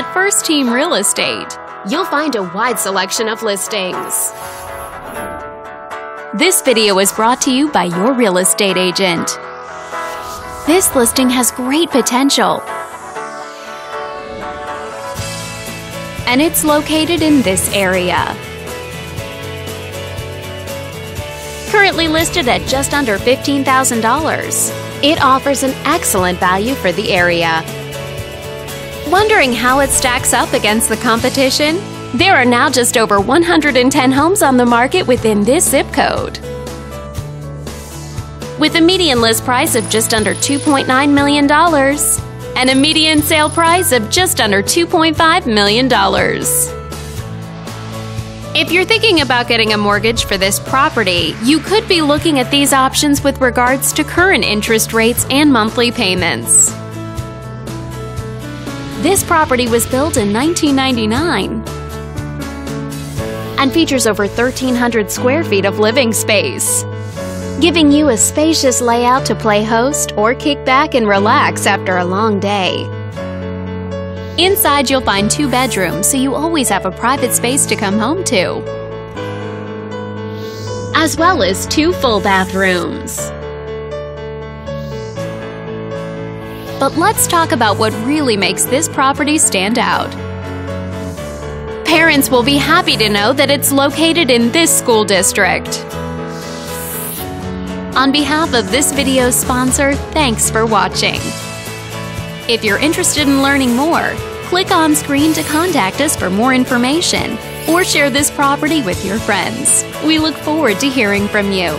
At First Team Real Estate, you'll find a wide selection of listings. This video is brought to you by your real estate agent. This listing has great potential. And it's located in this area. Currently listed at just under $15,000. It offers an excellent value for the area. Wondering how it stacks up against the competition? There are now just over 110 homes on the market within this zip code. With a median list price of just under $2.9 million and a median sale price of just under $2.5 million. If you're thinking about getting a mortgage for this property, you could be looking at these options with regards to current interest rates and monthly payments. This property was built in 1999 and features over 1,300 square feet of living space, giving you a spacious layout to play host or kick back and relax after a long day. Inside, you'll find two bedrooms, so you always have a private space to come home to, as well as two full bathrooms. But let's talk about what really makes this property stand out. Parents will be happy to know that it's located in this school district. On behalf of this video's sponsor, thanks for watching. If you're interested in learning more, click on screen to contact us for more information or share this property with your friends. We look forward to hearing from you.